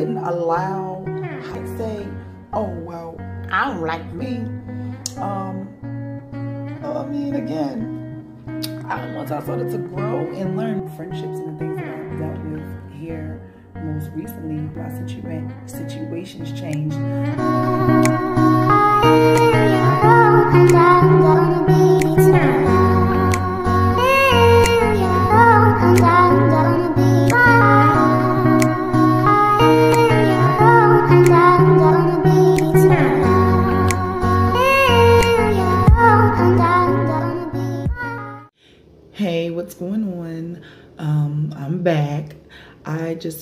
couldn't allow, I'd say, oh well, I don't like me. Um, I mean, again, I, I started to grow and learn friendships and the things that I've dealt with here most recently, my situations changed.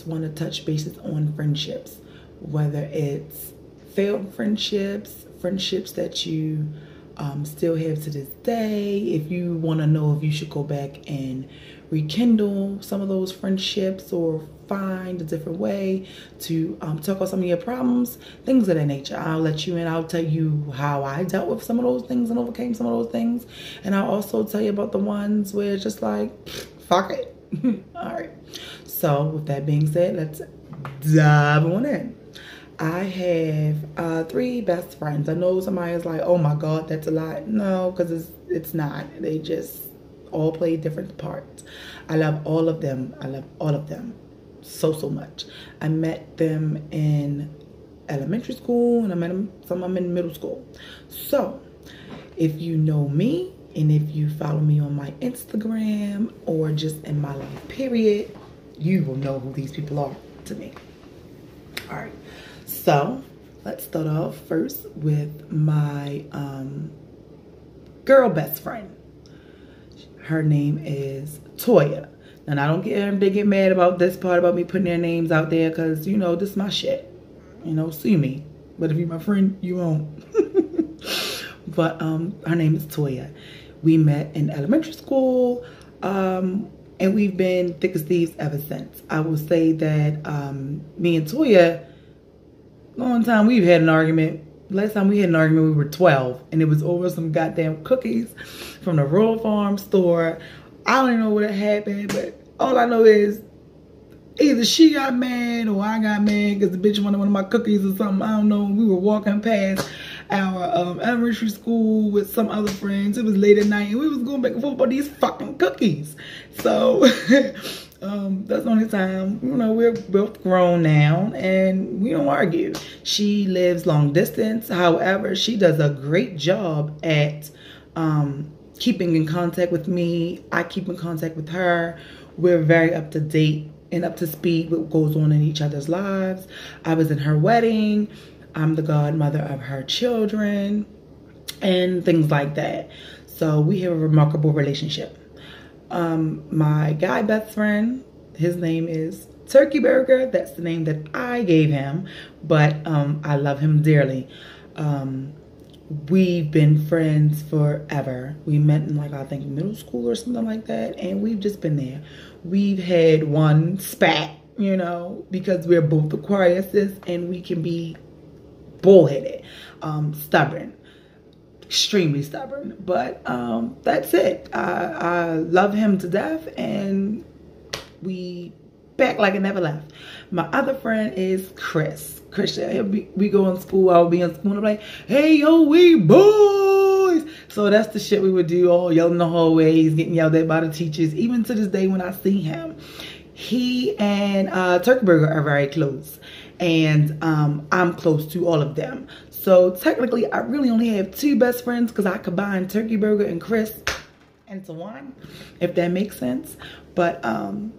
Want to touch bases on friendships, whether it's failed friendships, friendships that you um, still have to this day. If you want to know if you should go back and rekindle some of those friendships or find a different way to um, talk about some of your problems, things of that nature. I'll let you in. I'll tell you how I dealt with some of those things and overcame some of those things. And I'll also tell you about the ones where just like, fuck it. All right. So with that being said, let's dive on in. I have uh, three best friends. I know somebody is like, oh my God, that's a lot. No, because it's, it's not. They just all play different parts. I love all of them. I love all of them so, so much. I met them in elementary school and I met them, some of them in middle school. So if you know me and if you follow me on my Instagram or just in my life period, you will know who these people are to me. All right. So let's start off first with my um, girl best friend. Her name is Toya. And I don't get them, they get mad about this part about me putting their names out there because, you know, this is my shit. You know, see me. But if you're my friend, you won't. but um, her name is Toya. We met in elementary school. Um, and we've been thick as thieves ever since. I will say that um, me and Toya, long time we've had an argument. Last time we had an argument, we were 12, and it was over some goddamn cookies from the Royal Farm store. I don't even know what happened, but all I know is either she got mad or I got mad because the bitch wanted one of my cookies or something. I don't know. We were walking past our um, elementary school with some other friends. It was late at night and we was going back and forth about these fucking cookies. So um, that's the only time, you know, we're both grown now and we don't argue. She lives long distance. However, she does a great job at um, keeping in contact with me. I keep in contact with her. We're very up to date and up to speed with what goes on in each other's lives. I was in her wedding. I'm the godmother of her children and things like that. So we have a remarkable relationship. Um, my guy best friend, his name is Turkey Burger. That's the name that I gave him, but um, I love him dearly. Um, we've been friends forever. We met in like, I think middle school or something like that. And we've just been there. We've had one spat, you know, because we're both Aquariuses and we can be bullheaded, um, stubborn, extremely stubborn. But um, that's it. I, I love him to death and we back like it never left. My other friend is Chris. Christian, be, we go in school, I'll be in school and I'm like, hey, yo, we boys. So that's the shit we would do, all yelling in the hallways, getting yelled at by the teachers. Even to this day when I see him, he and uh, Turkey Burger are very close and um, I'm close to all of them. So technically, I really only have two best friends because I combined Turkey Burger and Chris into one, if that makes sense. But um,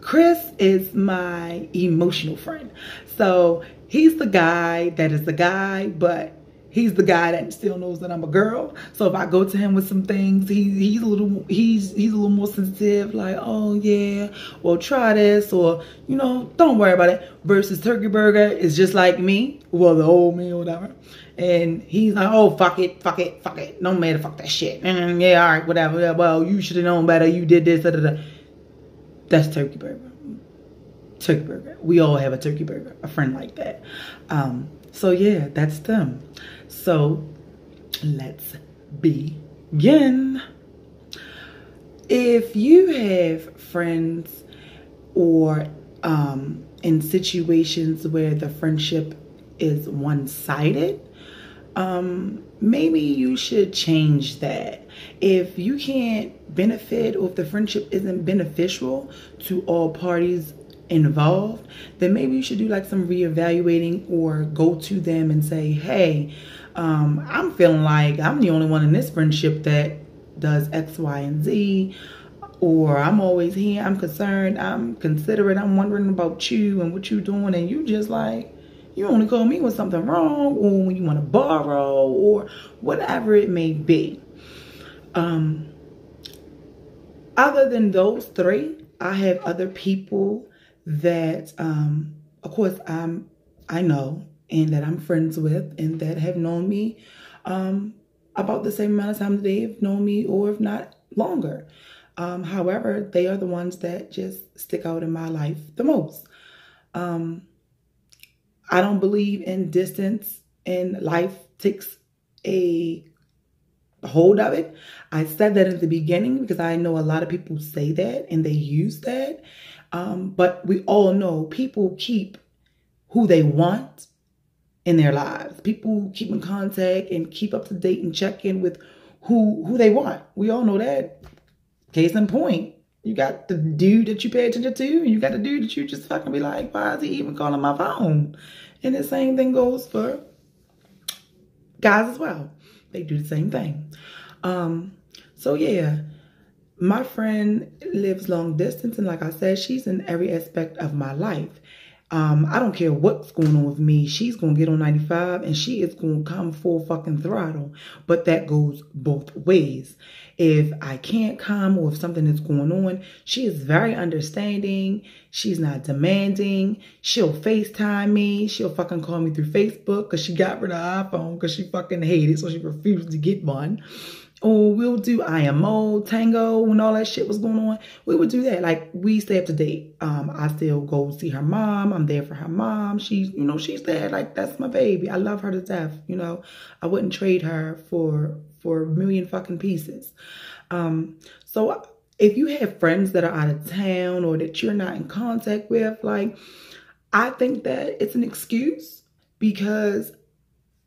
Chris is my emotional friend. So he's the guy that is the guy, but he's the guy that still knows that I'm a girl. So if I go to him with some things, he, he's a little he's he's a little more sensitive, like, oh yeah, well try this, or you know, don't worry about it. Versus Turkey Burger is just like me, well the old me or whatever. And he's like, oh fuck it, fuck it, fuck it. No matter fuck that shit. Mm, yeah, all right, whatever. Yeah, well, you should have known better. You did this, da, da, da. That's Turkey Burger. Turkey Burger. We all have a Turkey Burger, a friend like that. Um, so yeah, that's them. So let's begin. If you have friends or um, in situations where the friendship is one sided, um, maybe you should change that. If you can't benefit or if the friendship isn't beneficial to all parties involved, then maybe you should do like some reevaluating or go to them and say, hey, um, I'm feeling like I'm the only one in this friendship that does X, Y, and Z. Or I'm always here, I'm concerned, I'm considerate, I'm wondering about you and what you're doing, and you just like, you only call me when something wrong or when you want to borrow or whatever it may be. Um, other than those three, I have other people that, um, of course, I'm I know and that I'm friends with and that have known me um, about the same amount of time that they've known me, or if not longer. Um, however, they are the ones that just stick out in my life the most. Um, I don't believe in distance and life takes a hold of it. I said that in the beginning because I know a lot of people say that and they use that. Um, but we all know people keep who they want in their lives. People keep in contact and keep up to date and check in with who who they want. We all know that. Case in point, you got the dude that you pay attention to, and you got the dude that you just fucking be like, why is he even calling my phone? And the same thing goes for guys as well. They do the same thing. Um, so yeah, my friend lives long distance, and like I said, she's in every aspect of my life. Um, I don't care what's going on with me. She's going to get on 95 and she is going to come full fucking throttle. But that goes both ways. If I can't come or if something is going on, she is very understanding. She's not demanding. She'll FaceTime me. She'll fucking call me through Facebook because she got rid of iPhone because she fucking hated it. So she refused to get one or we'll do IMO, Tango, when all that shit was going on. We would do that. Like we stay up to date. Um, I still go see her mom. I'm there for her mom. She's, you know, she's there. Like that's my baby. I love her to death. You know, I wouldn't trade her for for a million fucking pieces. Um, so if you have friends that are out of town or that you're not in contact with, like I think that it's an excuse because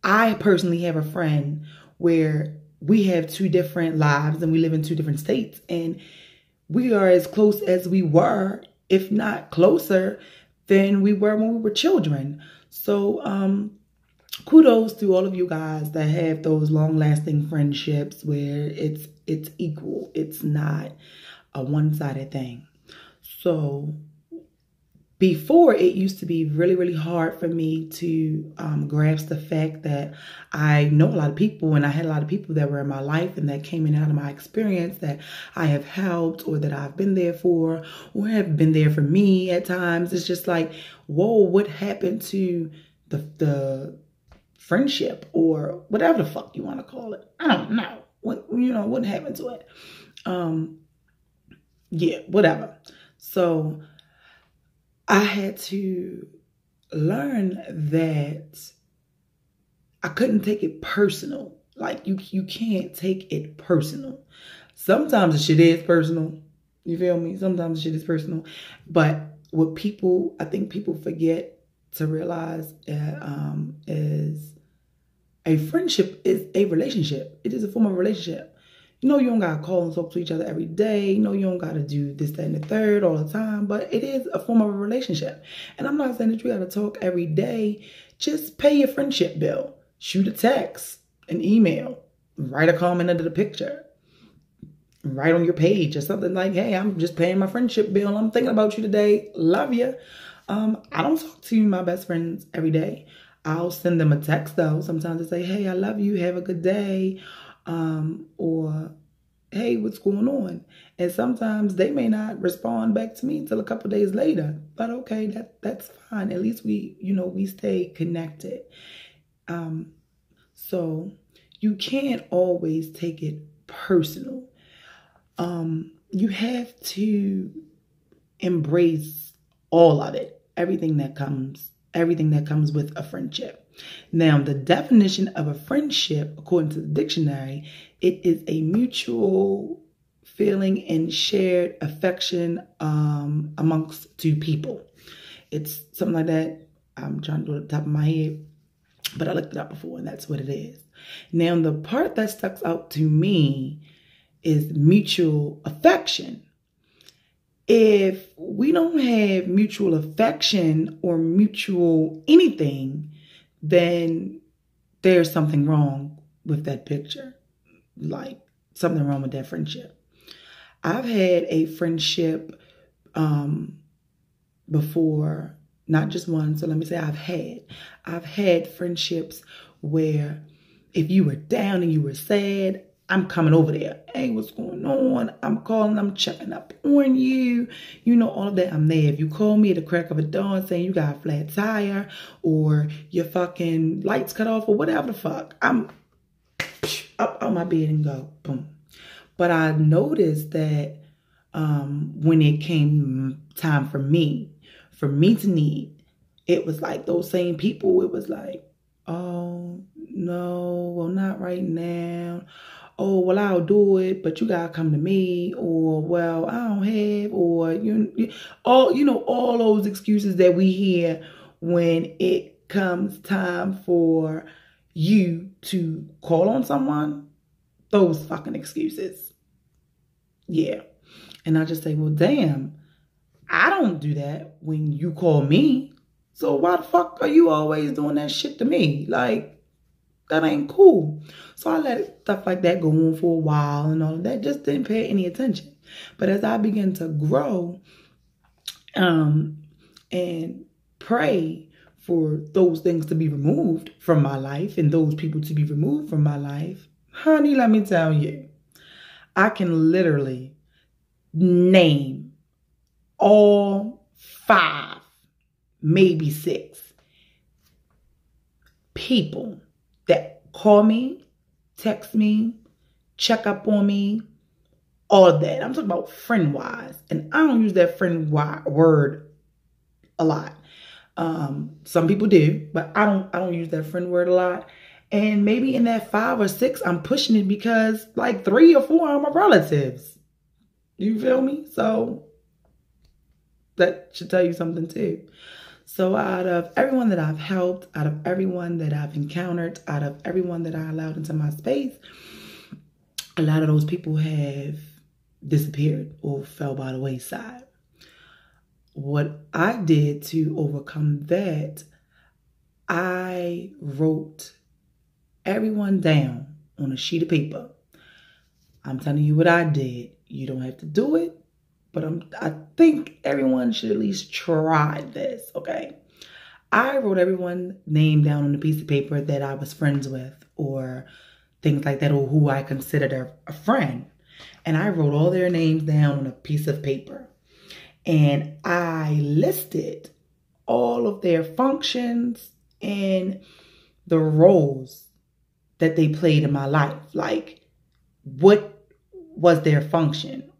I personally have a friend where we have two different lives and we live in two different states and we are as close as we were if not closer than we were when we were children. So um kudos to all of you guys that have those long lasting friendships where it's it's equal. It's not a one-sided thing. So before it used to be really really hard for me to um, grasp the fact that i know a lot of people and i had a lot of people that were in my life and that came in out of my experience that i have helped or that i've been there for or have been there for me at times. It's just like whoa what happened to the the friendship or whatever the fuck you want to call it. I don't know. What you know what happened to it? Um yeah whatever. So I had to learn that I couldn't take it personal. Like you you can't take it personal. Sometimes the shit is personal. You feel me? Sometimes the shit is personal. But what people I think people forget to realize that, um, is a friendship is a relationship. It is a form of relationship. Know, you don't got to call and talk to each other every day. Know, you don't got to do this, that, and the third all the time. But it is a form of a relationship. And I'm not saying that you got to talk every day. Just pay your friendship bill. Shoot a text, an email, write a comment under the picture. Write on your page or something like, hey, I'm just paying my friendship bill. I'm thinking about you today. Love you. Um, I don't talk to my best friends every day. I'll send them a text though. Sometimes I say, hey, I love you. Have a good day um, or hey, what's going on? And sometimes they may not respond back to me until a couple days later. But okay, that that's fine. At least we, you know, we stay connected. Um, so you can't always take it personal. Um, you have to embrace all of it, everything that comes, everything that comes with a friendship. Now, the definition of a friendship, according to the dictionary, it is a mutual feeling and shared affection um, amongst two people. It's something like that. I'm trying to do it top of my head, but I looked it up before and that's what it is. Now, the part that sticks out to me is mutual affection. If we don't have mutual affection or mutual anything, then there's something wrong with that picture. Like something wrong with that friendship. I've had a friendship um, before, not just one. So let me say I've had. I've had friendships where if you were down and you were sad, I'm coming over there. Hey, what's going on? I'm calling, I'm checking up on you. You know, all of that. I'm there. If you call me at the crack of a dawn saying you got a flat tire or your fucking lights cut off or whatever the fuck, I'm up on my bed and go, boom. But I noticed that um, when it came time for me, for me to need, it was like those same people, it was like, oh, no, well, not right now. Oh, well, I'll do it, but you gotta come to me, or well, I don't have, or you, all you know, all those excuses that we hear when it comes time for you to call on someone, those fucking excuses. Yeah. And I just say, well, damn, I don't do that when you call me. So why the fuck are you always doing that shit to me? Like, that ain't cool. So I let stuff like that go on for a while and all of that. Just didn't pay any attention. But as I began to grow um, and pray for those things to be removed from my life and those people to be removed from my life, honey, let me tell you, I can literally name all five, maybe six people that call me, text me, check up on me, all of that. I'm talking about friend wise. And I don't use that friend word a lot. Um, some people do, but I don't I don't use that friend word a lot. And maybe in that five or six, I'm pushing it because like three or four are my relatives. You feel me? So that should tell you something too. So out of everyone that I've helped, out of everyone that I've encountered, out of everyone that I allowed into my space, a lot of those people have disappeared or fell by the wayside what I did to overcome that, I wrote everyone down on a sheet of paper. I'm telling you what I did. You don't have to do it, but I'm, I think everyone should at least try this, okay? I wrote everyone's name down on a piece of paper that I was friends with or things like that or who I considered a, a friend. And I wrote all their names down on a piece of paper and I listed all of their functions and the roles that they played in my life. Like, what was their function?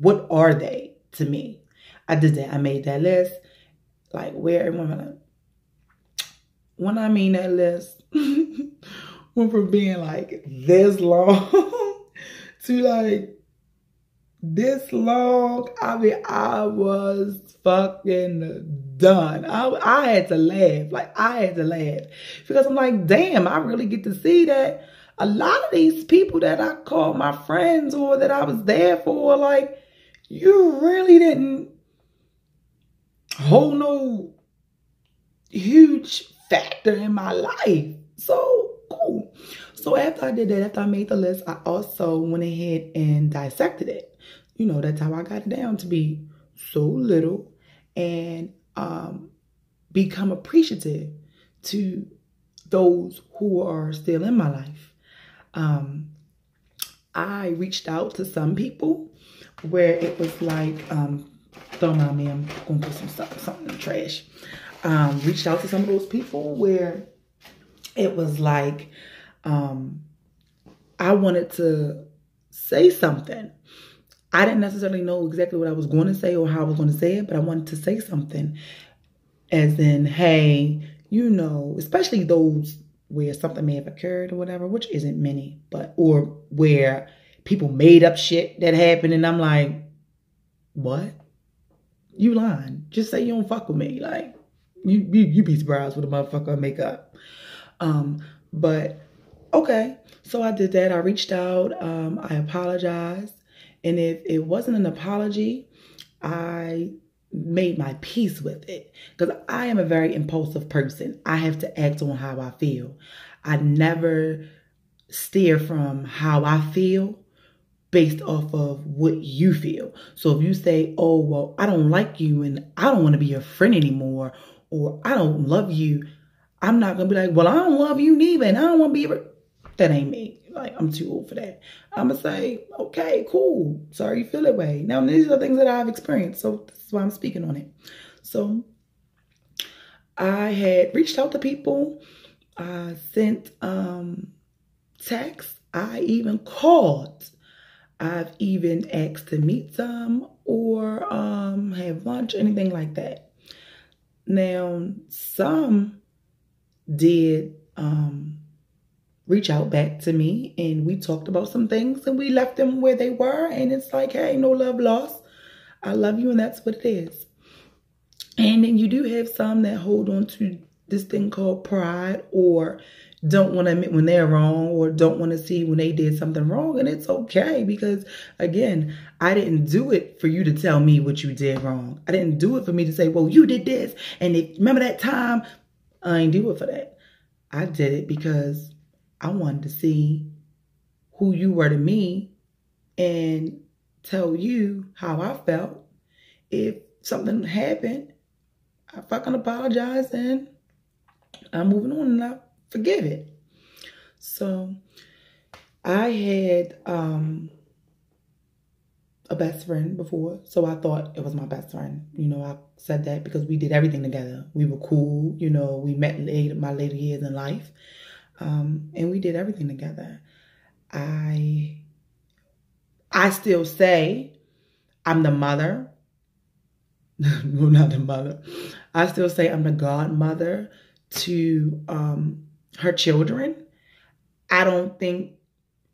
What are they to me? I did that. I made that list. Like, where when when I mean that list, went from being like this long to like this long. I mean, I was fucking done. I, I had to laugh. Like, I had to laugh. Because I'm like, damn, I really get to see that a lot of these people that I call my friends or that I was there for, like, you really didn't hold no huge factor in my life. So, cool. So after I did that, after I made the list, I also went ahead and dissected it you know, that's how I got it down to be so little and um, become appreciative to those who are still in my life. Um, I reached out to some people where it was like, um, don't mind me, I'm to put some stuff, something in the trash. Um, reached out to some of those people where it was like, um, I wanted to say something I didn't necessarily know exactly what I was going to say or how I was going to say it, but I wanted to say something as in, hey, you know, especially those where something may have occurred or whatever, which isn't many, but or where people made up shit that happened, and I'm like, what? You lying? Just say you don't fuck with me. Like, you you you be surprised what a motherfucker make up. Um, but okay, so I did that. I reached out. Um, I apologized, and if it wasn't an apology, I made my peace with it because I am a very impulsive person. I have to act on how I feel. I never steer from how I feel based off of what you feel. So if you say, oh, well, I don't like you and I don't want to be your friend anymore, or I don't love you, I'm not going to be like, well, I don't love you neither and I don't want to be your... That ain't me. Like, I'm too old for that. I'm going to say, okay, cool. Sorry you feel that way. Now, these are things that I've experienced. So this is why I'm speaking on it. So I had reached out to people. I sent um, texts. I even called. I've even asked to meet some or um, have lunch, anything like that. Now, some did um, reach out back to me and we talked about some things and we left them where they were. And it's like, hey, no love lost. I love you and that's what it is. And then you do have some that hold on to this thing called pride or don't want to admit when they're wrong or don't want to see when they did something wrong. And it's okay because, again, I didn't do it for you to tell me what you did wrong. I didn't do it for me to say, well, you did this. And if, remember that time? I ain't do it for that. I did it because I wanted to see who you were to me and tell you how I felt. If something happened, I fucking apologize and I'm moving on I forgive it. So I had um a best friend before, so I thought it was my best friend. You know, I said that because we did everything together. We were cool, you know, we met later my later years in life. Um, and we did everything together. I I still say I'm the mother. well, not the mother. I still say I'm the godmother to um, her children. I don't think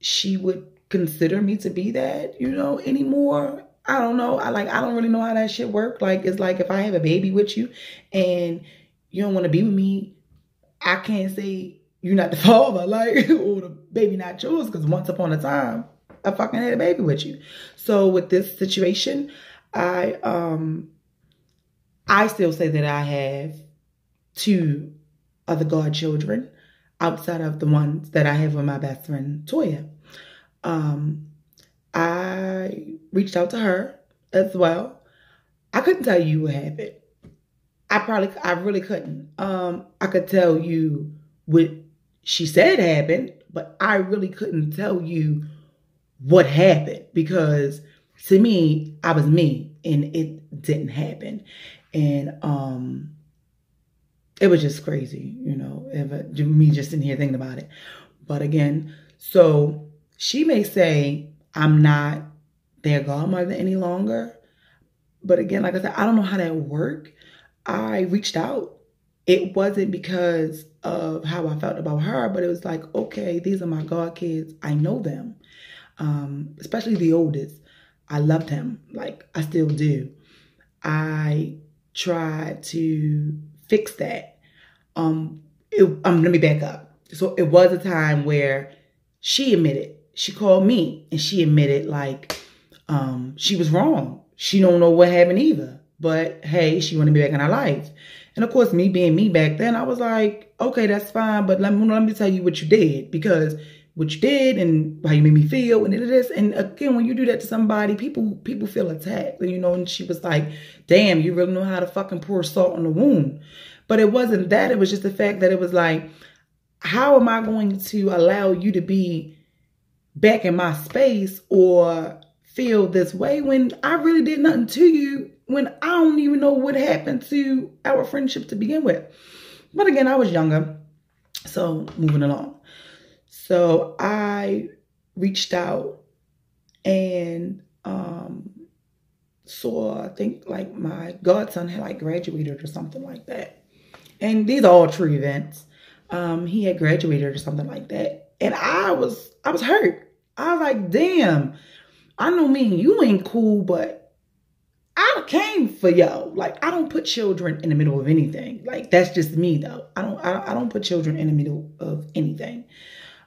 she would consider me to be that, you know, anymore. I don't know. I like I don't really know how that shit work. Like it's like if I have a baby with you and you don't want to be with me, I can't say you're not the father, like, or the baby not yours, because once upon a time, I fucking had a baby with you. So with this situation, I um I still say that I have two other godchildren outside of the ones that I have with my best friend Toya. Um I reached out to her as well. I couldn't tell you what happened. I probably I really couldn't. Um I could tell you what she said happened, but I really couldn't tell you what happened because to me, I was me and it didn't happen. And um it was just crazy, you know, if, me just in here thinking about it. But again, so she may say, I'm not their godmother any longer. But again, like I said, I don't know how that worked. I reached out it wasn't because of how I felt about her, but it was like, okay, these are my God kids. I know them, um, especially the oldest. I loved him, like I still do. I tried to fix that. Um, it, let me back up. So it was a time where she admitted, she called me and she admitted like um, she was wrong. She don't know what happened either. But hey, she wanted to be back in our life. And of course, me being me back then, I was like, okay, that's fine, but let me, let me tell you what you did because what you did and how you made me feel and it is. And again, when you do that to somebody, people people feel attacked, you know. And she was like, damn, you really know how to fucking pour salt on the wound. But it wasn't that. It was just the fact that it was like, how am I going to allow you to be back in my space or feel this way when I really did nothing to you when I don't even know what happened to our friendship to begin with. But again, I was younger. So moving along. So I reached out and um, saw, I think like my godson had like graduated or something like that. And these are all true events. Um, he had graduated or something like that. And I was, I was hurt. I was like, damn, I know me and you ain't cool, but I came for yo. Like, I don't put children in the middle of anything. Like, that's just me though. I don't I, I don't put children in the middle of anything.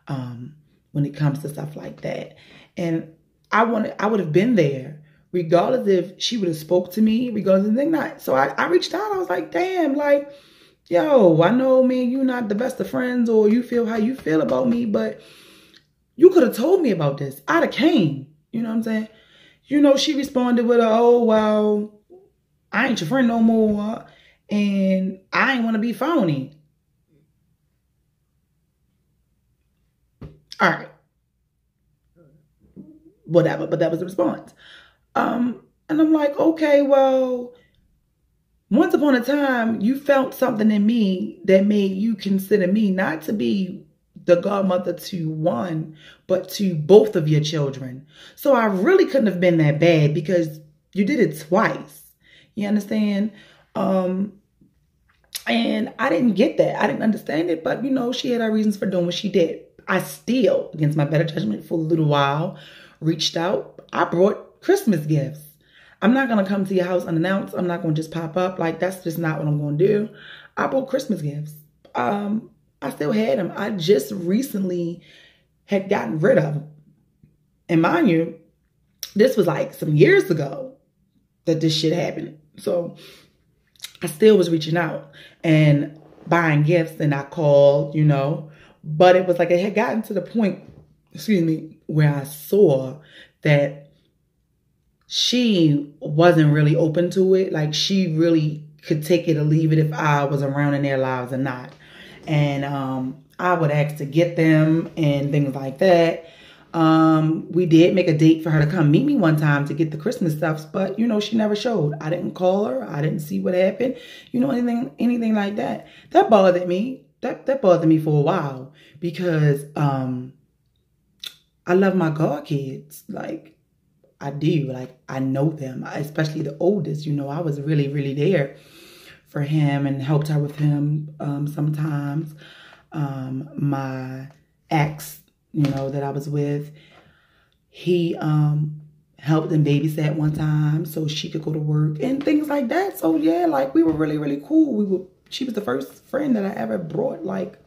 Um, when it comes to stuff like that. And I wanted I would have been there regardless if she would have spoke to me, regardless of anything not. So I, I reached out. I was like, damn, like, yo, I know me and you not the best of friends or you feel how you feel about me, but you could have told me about this. I'd have came. You know what I'm saying? You know, she responded with a, oh, well, I ain't your friend no more. And I ain't want to be phony. All right. Whatever, but that was the response. Um, and I'm like, okay, well, once upon a time, you felt something in me that made you consider me not to be the godmother to one, but to both of your children. So I really couldn't have been that bad because you did it twice. You understand? Um, and I didn't get that. I didn't understand it, but you know, she had her reasons for doing what she did. I still, against my better judgment, for a little while, reached out. I brought Christmas gifts. I'm not going to come to your house unannounced. I'm not going to just pop up. Like, that's just not what I'm going to do. I bought Christmas gifts. Um, I still had them. I just recently had gotten rid of them. And mind you, this was like some years ago that this shit happened. So I still was reaching out and buying gifts and I called, you know, but it was like it had gotten to the point, excuse me, where I saw that she wasn't really open to it. Like she really could take it or leave it if I was around in their lives or not. And um, I would ask to get them and things like that. Um, we did make a date for her to come meet me one time to get the Christmas stuffs, but you know, she never showed. I didn't call her. I didn't see what happened. You know, anything, anything like that. That bothered me. That, that bothered me for a while because, um, I love my god kids. Like, I do. Like I know them, especially the oldest. You know, I was really, really there for him and helped her with him um, sometimes. Um, my ex, you know, that I was with, he um, helped and babysat one time so she could go to work and things like that. So yeah, like we were really, really cool. We were. She was the first friend that I ever brought like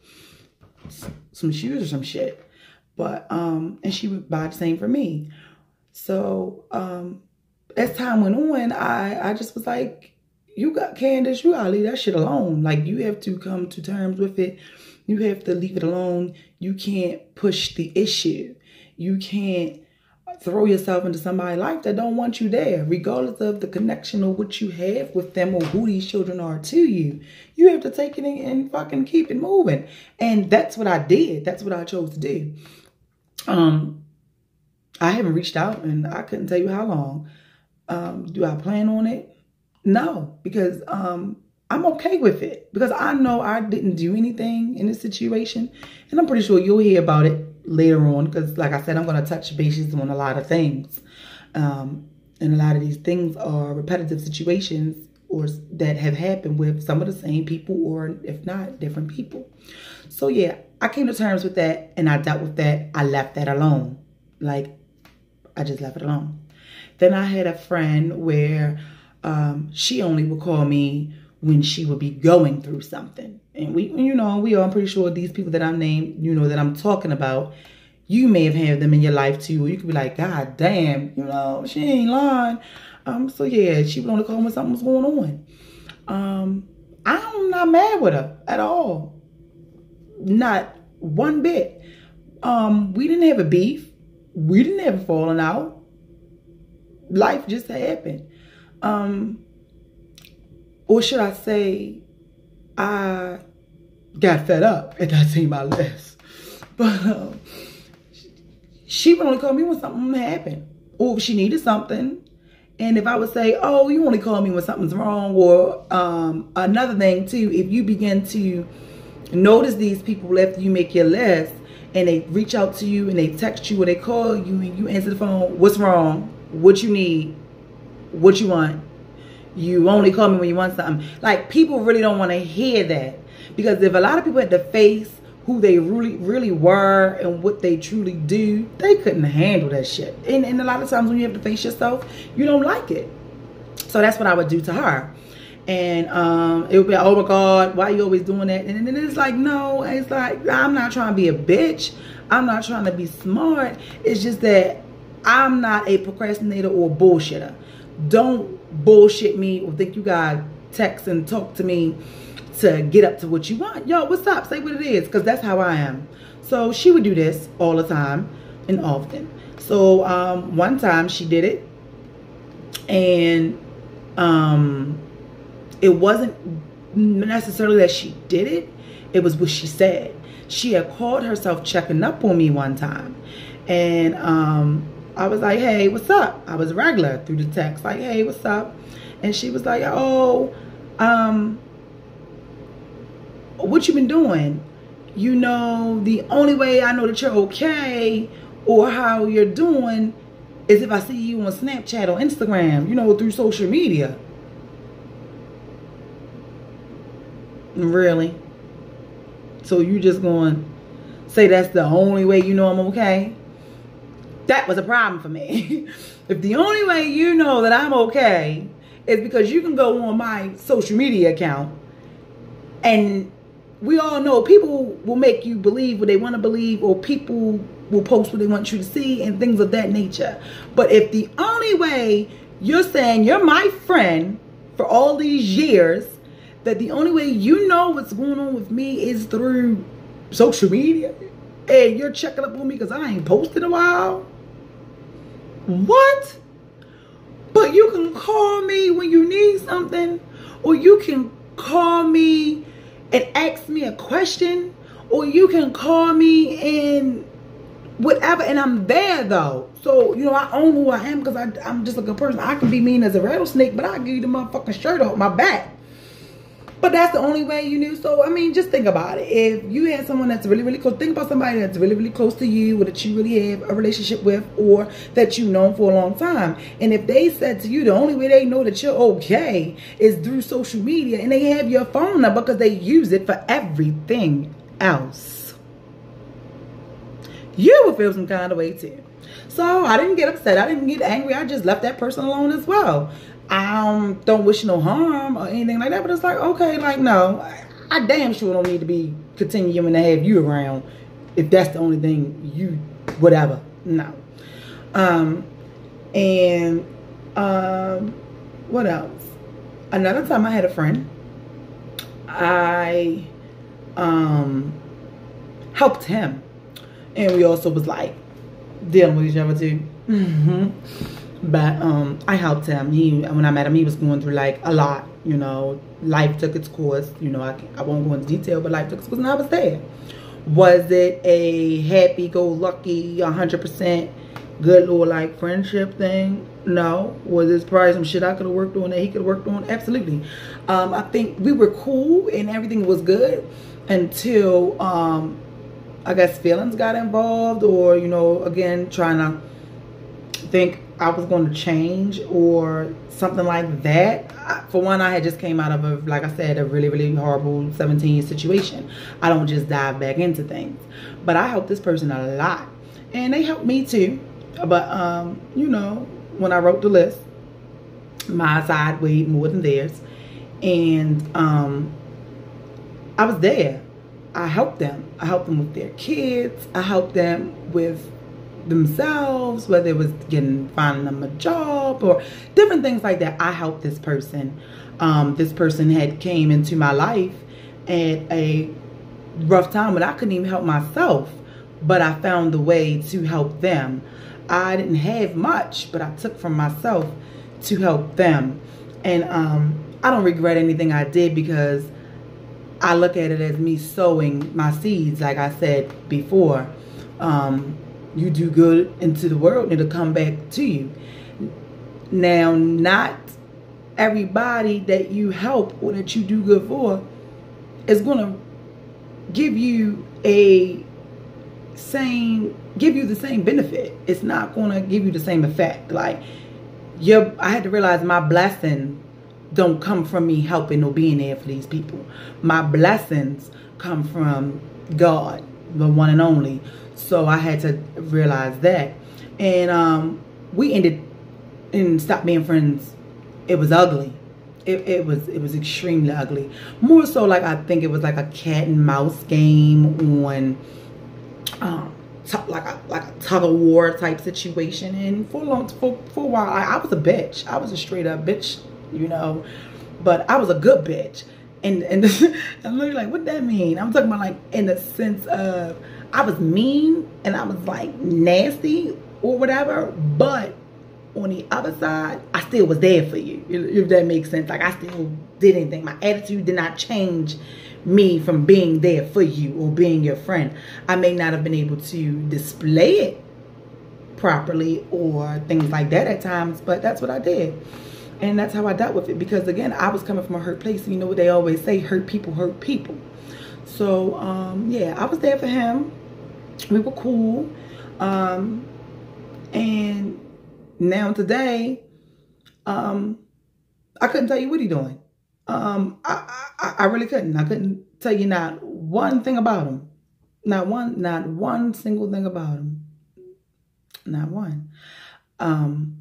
some shoes or some shit. But um, and she would buy the same for me. So um, as time went on, I, I just was like, you got Candace, you gotta leave that shit alone. Like you have to come to terms with it. You have to leave it alone. You can't push the issue. You can't throw yourself into somebody's life that don't want you there, regardless of the connection or what you have with them or who these children are to you. You have to take it and fucking keep it moving. And that's what I did. That's what I chose to do. Um, I haven't reached out and I couldn't tell you how long. Um, do I plan on it? No, because um, I'm okay with it because I know I didn't do anything in this situation. And I'm pretty sure you'll hear about it later on because, like I said, I'm going to touch bases on a lot of things. Um, and a lot of these things are repetitive situations or that have happened with some of the same people or if not different people. So yeah, I came to terms with that and I dealt with that. I left that alone. Like I just left it alone. Then I had a friend where um, she only would call me when she would be going through something. And we, you know, we are, I'm pretty sure these people that I'm named, you know, that I'm talking about, you may have had them in your life too. You could be like, God damn, you know, she ain't lying. Um, so yeah, she would only call when something was going on. Um, I'm not mad with her at all. Not one bit. Um, we didn't have a beef we didn't have a falling out. Life just happened. Um, or should I say, I got fed up and I seen my list. But um, she would only call me when something happened or if she needed something. And if I would say, oh, you only call me when something's wrong, or um, another thing too, if you begin to notice these people after you make your list, and they reach out to you and they text you or they call you and you answer the phone, what's wrong? What you need? What you want? You only call me when you want something. Like people really don't want to hear that. Because if a lot of people had to face who they really really were and what they truly do, they couldn't handle that shit. And, and a lot of times when you have to face yourself, you don't like it. So that's what I would do to her. And um, it would be, oh my God, why are you always doing that? And then it's like, no, it's like, I'm not trying to be a bitch. I'm not trying to be smart. It's just that I'm not a procrastinator or a bullshitter. Don't bullshit me or think you got text and talk to me to get up to what you want. Yo, what's up? Say what it is, because that's how I am. So she would do this all the time and often. So um, one time she did it, and um, it wasn't necessarily that she did it. It was what she said. She had called herself checking up on me one time, and um, I was like, "Hey, what's up?" I was regular through the text, like, "Hey, what's up?" And she was like, "Oh, um, what you been doing? You know, the only way I know that you're okay or how you're doing is if I see you on Snapchat or Instagram, you know, through social media. Really? So you just going to say that's the only way you know I'm okay? That was a problem for me. if the only way you know that I'm okay is because you can go on my social media account and we all know people will make you believe what they want to believe or people will post what they want you to see and things of that nature. But if the only way you're saying you're my friend for all these years, that the only way you know what's going on with me is through social media, and you're checking up on me because I ain't posted a while. What? But you can call me when you need something, or you can call me and ask me a question, or you can call me and whatever, and I'm there though. So, you know, I own who I am because I'm just a good person. I can be mean as a rattlesnake, but I give you the motherfucking shirt off my back. But that's the only way you knew. So, I mean, just think about it. If you had someone that's really, really close, think about somebody that's really, really close to you or that you really have a relationship with or that you've known for a long time. And if they said to you, the only way they know that you're okay is through social media and they have your phone number because they use it for everything else, you will feel some kind of way too. So I didn't get upset. I didn't get angry. I just left that person alone as well. I um, don't wish no harm or anything like that. But it's like, okay, like, no, I damn sure don't need to be continuing to have you around if that's the only thing you, whatever. No. Um, and um, what else? Another time I had a friend. I um helped him, and we also was like dealing with each other too. Mm-hmm but um i helped him. He when i met him he was going through like a lot you know. Life took its course you know. I, I won't go into detail but life took its course and i was there. Was it a happy-go-lucky 100% good little like friendship thing? No. Was this probably some shit i could have worked on that he could have worked on? Absolutely. Um i think we were cool and everything was good until um i guess feelings got involved or you know again trying to think I was going to change or something like that. For one, I had just came out of a, like I said, a really, really horrible 17 situation. I don't just dive back into things. But I helped this person a lot. And they helped me too. But, um, you know, when I wrote the list, my side weighed more than theirs. And um, I was there. I helped them. I helped them with their kids. I helped them with themselves, whether it was getting finding them a job or different things like that. I helped this person. Um, this person had came into my life at a rough time when I couldn't even help myself, but I found the way to help them. I didn't have much, but I took from myself to help them. And um, I don't regret anything I did because I look at it as me sowing my seeds, like I said before. Um, you do good into the world it'll come back to you. Now, not everybody that you help or that you do good for is going to give you a same give you the same benefit. It's not going to give you the same effect. Like your i had to realize my blessing don't come from me helping or being there for these people. My blessings come from God, the one and only. So I had to realize that. And um, we ended and stopped being friends. It was ugly. It, it was it was extremely ugly. More so like I think it was like a cat and mouse game on um, like a like a tug of war type situation. And for a long for, for a while, I, I was a bitch. I was a straight up bitch, you know. But I was a good bitch. And and I'm literally like, what that mean? I'm talking about like in the sense of I was mean and I was like nasty or whatever, but on the other side, I still was there for you, if that makes sense. Like I still did anything. My attitude did not change me from being there for you or being your friend. I may not have been able to display it properly or things like that at times, but that's what I did. And that's how I dealt with it because again, I was coming from a hurt place. You know what they always say, hurt people hurt people. So um, yeah, I was there for him. We were cool. Um, and now today, um, I couldn't tell you what he doing. Um, I, I, I really couldn't. I couldn't tell you not one thing about him. Not one, not one single thing about him. Not one. Um,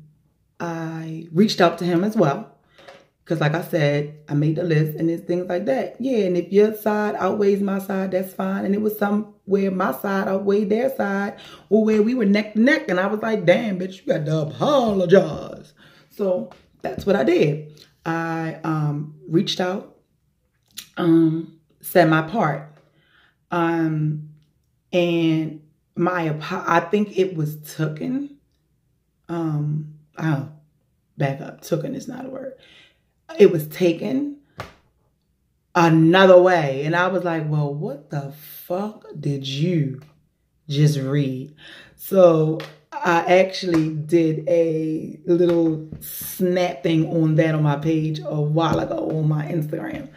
I reached out to him as well. Because like I said, I made the list and it's things like that. Yeah, and if your side outweighs my side, that's fine. And it was somewhere my side outweighed their side or where we were neck to neck. And I was like, damn, bitch, you got to apologize. So that's what I did. I um, reached out, um, said my part. Um, and my, I think it was taken. Um, oh, back up. Taken is not a word. It was taken another way. And I was like, well, what the fuck did you just read? So I actually did a little snap thing on that on my page a while ago on my Instagram.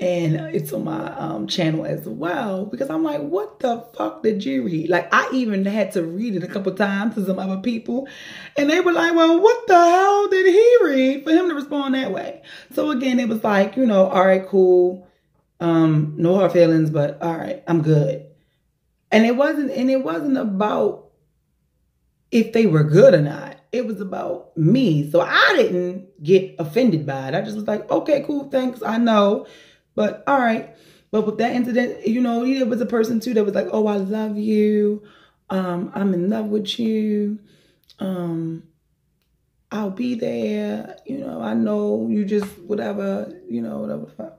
And it's on my um, channel as well because I'm like, what the fuck did you read? Like, I even had to read it a couple times to some other people. And they were like, well, what the hell did he read for him to respond that way? So again, it was like, you know, all right, cool. Um, no hard feelings, but all right, I'm good. And it wasn't, and it wasn't about if they were good or not. It was about me. So I didn't get offended by it. I just was like, okay, cool, thanks. I know. But all right. But with that incident, you know, there was a person too that was like, oh, I love you. Um, I'm in love with you. Um, I'll be there. You know, I know you just whatever, you know, whatever. The fuck.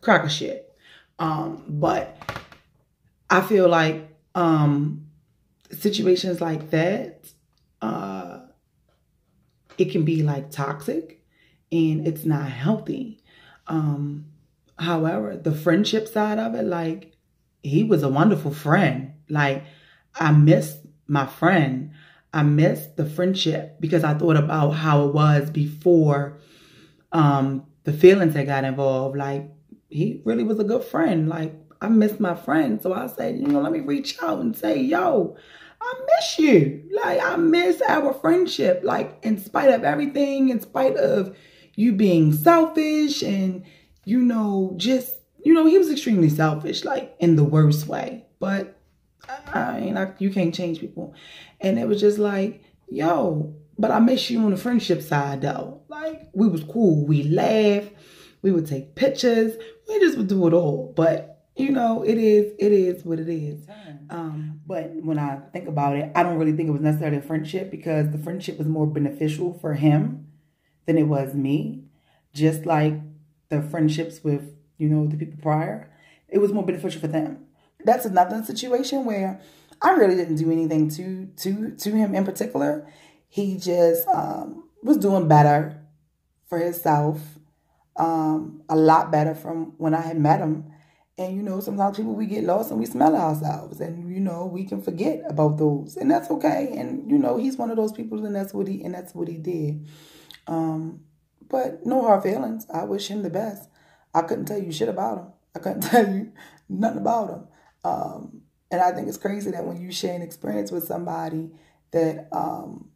Crack of shit. Um, but I feel like um situations like that, uh, it can be like toxic and it's not healthy. Um, however, the friendship side of it, like he was a wonderful friend. Like I missed my friend. I missed the friendship because I thought about how it was before um, the feelings that got involved. Like he really was a good friend. Like I miss my friend. So I said, you know, let me reach out and say, yo, I miss you. Like, I miss our friendship. Like, in spite of everything, in spite of you being selfish and, you know, just, you know, he was extremely selfish, like, in the worst way. But, I mean, I, you can't change people. And it was just like, yo, but I miss you on the friendship side, though. Like, we was cool. We laughed. We would take pictures. We just would do it all. But you know, it is it is what it is. Um, but when I think about it, I don't really think it was necessarily a friendship because the friendship was more beneficial for him than it was me. Just like the friendships with, you know, the people prior, it was more beneficial for them. That's another situation where I really didn't do anything to to to him in particular. He just um, was doing better for himself, um, a lot better from when I had met him and you know, sometimes people we get lost and we smell ourselves, and you know, we can forget about those, and that's okay. And you know, he's one of those people, and that's what he and that's what he did. Um, but no hard feelings. I wish him the best. I couldn't tell you shit about him. I couldn't tell you nothing about him. Um, and I think it's crazy that when you share an experience with somebody that um,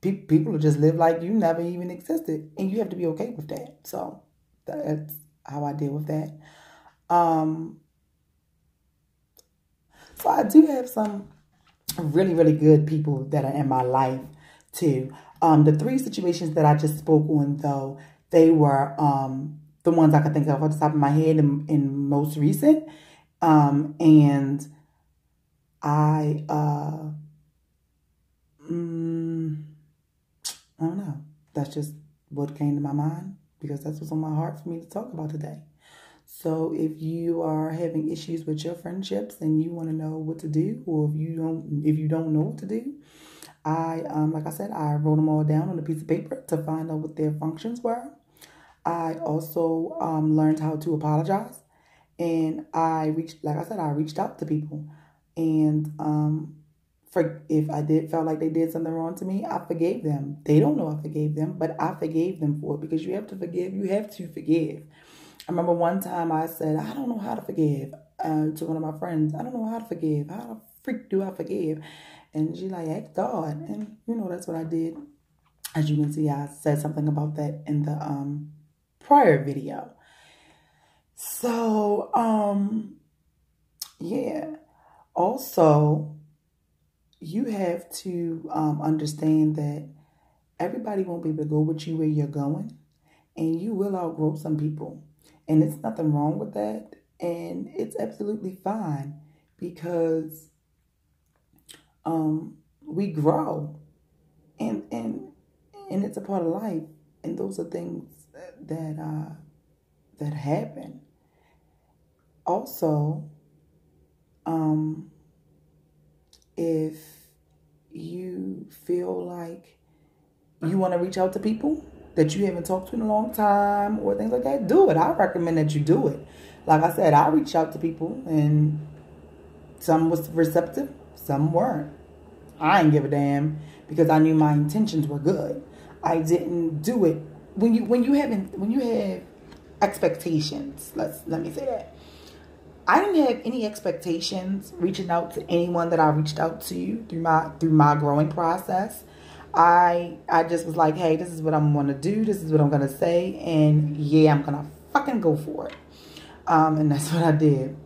pe- people just live like you never even existed, and you have to be okay with that. So that's how I deal with that. Um, so I do have some really, really good people that are in my life too. Um, the three situations that I just spoke on though, they were um, the ones I could think of off the top of my head and, and most recent. Um, and I, uh, mm, I don't know. That's just what came to my mind because that's what's on my heart for me to talk about today. So if you are having issues with your friendships and you want to know what to do, or if you don't, if you don't know what to do, I, um, like I said, I wrote them all down on a piece of paper to find out what their functions were. I also um, learned how to apologize, and I reached, like I said, I reached out to people, and um, for if I did felt like they did something wrong to me, I forgave them. They don't know I forgave them, but I forgave them for it because you have to forgive. You have to forgive. I remember one time I said, I don't know how to forgive uh, to one of my friends. I don't know how to forgive. How the freak do I forgive? And she like, ask God. And, you know, that's what I did. As you can see, I said something about that in the um, prior video. So, um, yeah. Also, you have to um, understand that everybody won't be able to go with you where you're going. And you will outgrow some people. And it's nothing wrong with that. And it's absolutely fine because um, we grow and and and it's a part of life. And those are things that uh, that happen. Also, um, if you feel like you want to reach out to people that you haven't talked to in a long time or things like that, do it. I recommend that you do it. Like I said, I reached out to people and some was receptive, some weren't. I didn't give a damn because I knew my intentions were good. I didn't do it when you when you haven't when you have expectations. Let's let me say that. I didn't have any expectations reaching out to anyone that I reached out to through my through my growing process. I I just was like, hey, this is what I'm gonna do. This is what I'm gonna say, and yeah, I'm gonna fucking go for it. Um, and that's what I did.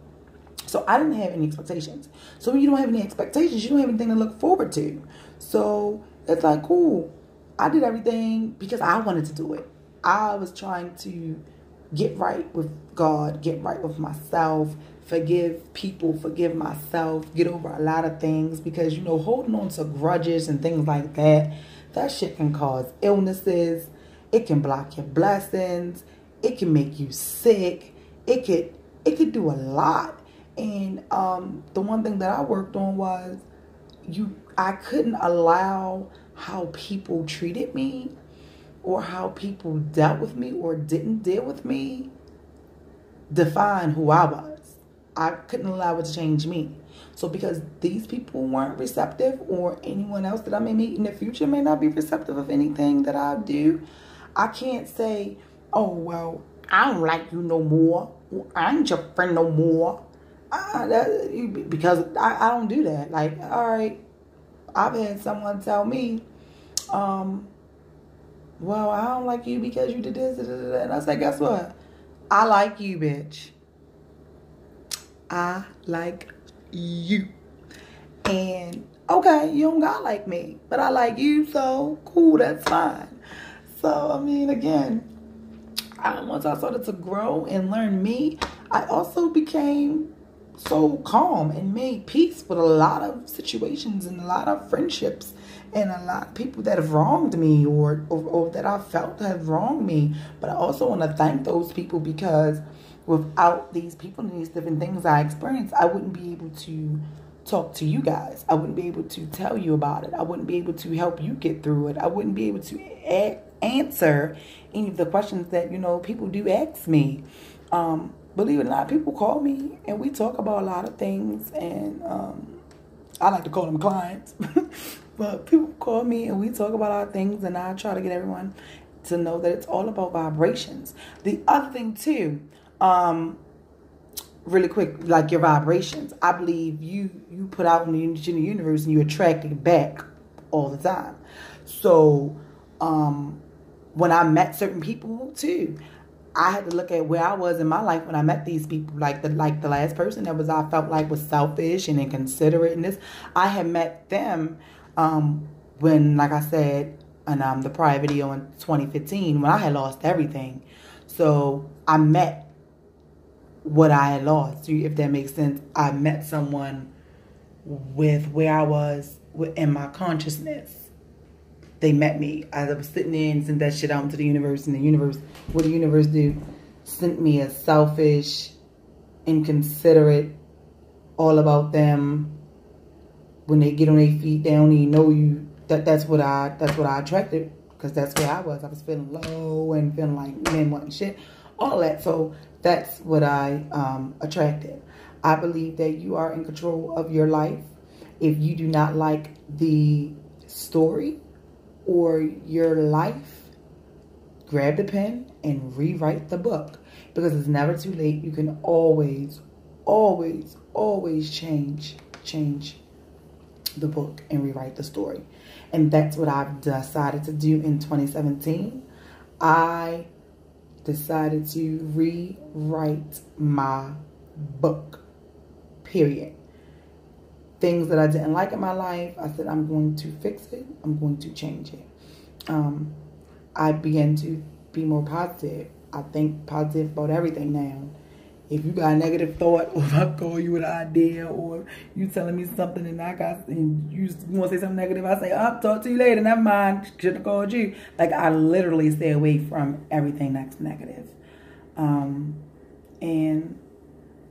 So I didn't have any expectations. So when you don't have any expectations, you don't have anything to look forward to. So it's like, cool. I did everything because I wanted to do it. I was trying to get right with God, get right with myself, forgive people, forgive myself, get over a lot of things because you know holding on to grudges and things like that, that shit can cause illnesses. It can block your blessings. It can make you sick. It could it could do a lot. And um, the one thing that I worked on was you I couldn't allow how people treated me or how people dealt with me or didn't deal with me define who I was. I couldn't allow it to change me. So because these people weren't receptive or anyone else that I may meet in the future may not be receptive of anything that I do, I can't say, oh, well, I don't like you no more. I ain't your friend no more. Uh, that, because I, I don't do that. Like, all right, I've had someone tell me, um, well, I don't like you because you did this, and I said, guess what? I like you, bitch. I like you. And okay, you don't got like me, but I like you, so cool, that's fine. So, I mean, again, I, once I started to grow and learn me, I also became so calm and made peace with a lot of situations and a lot of friendships and a lot of people that have wronged me or, or, or that I felt have wronged me. But I also want to thank those people because without these people and these different things I experienced, I wouldn't be able to talk to you guys. I wouldn't be able to tell you about it. I wouldn't be able to help you get through it. I wouldn't be able to a- answer any of the questions that, you know, people do ask me. Um, believe it or not, people call me and we talk about a lot of things and um, I like to call them clients. but people call me and we talk about our things and I try to get everyone to know that it's all about vibrations. The other thing too, um, really quick, like your vibrations. I believe you you put out in the, universe and you attract it back all the time. So um, when I met certain people too, I had to look at where I was in my life when I met these people. Like the like the last person that was I felt like was selfish and inconsiderate and this. I had met them um, when, like I said, in um, the prior video in 2015 when I had lost everything. So I met what I had lost. If that makes sense, I met someone with where I was in my consciousness they met me. I was sitting there and sent that shit out into the universe, and the universe, what the universe do, sent me a selfish, inconsiderate, all about them. When they get on their feet, they don't even know you. That that's what I that's what I attracted because that's where I was. I was feeling low and feeling like men wanting shit, all that. So that's what I um, attracted. I believe that you are in control of your life. If you do not like the story or your life, grab the pen and rewrite the book because it's never too late. You can always, always, always change, change the book and rewrite the story. And that's what I've decided to do in 2017. I decided to rewrite my book, period things that I didn't like in my life, I said, I'm going to fix it. I'm going to change it. Um, I began to be more positive. I think positive about everything now. If you got a negative thought, or if I call you an idea, or you telling me something and I got, and you want to say something negative, I say, I'll talk to you later, never mind, should have called you. Like, I literally stay away from everything that's negative. Um, and,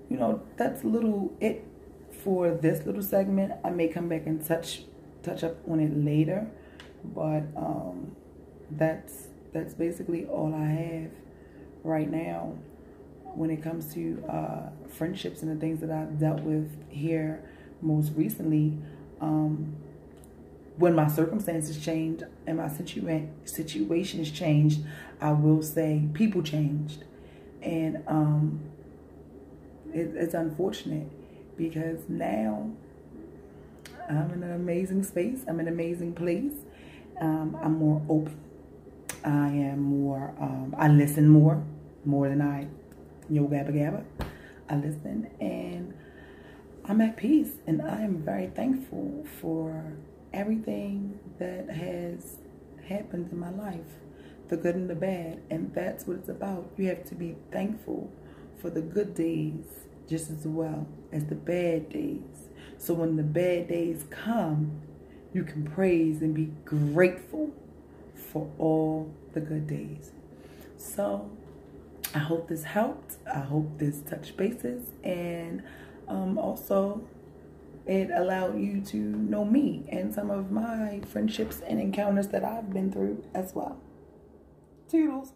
you know, that's a little, it for this little segment. I may come back and touch touch up on it later, but um, that's that's basically all I have right now when it comes to uh, friendships and the things that I've dealt with here most recently. Um, when my circumstances changed and my situa situations changed, I will say people changed. And um, it, it's unfortunate because now I'm in an amazing space. I'm in an amazing place. Um, I'm more open. I am more, um, I listen more, more than I yo gabba gabba. I listen and I'm at peace and I am very thankful for everything that has happened in my life, the good and the bad. And that's what it's about. You have to be thankful for the good days just as well as the bad days. So when the bad days come, you can praise and be grateful for all the good days. So I hope this helped. I hope this touched bases and um, also it allowed you to know me and some of my friendships and encounters that I've been through as well. Toodles.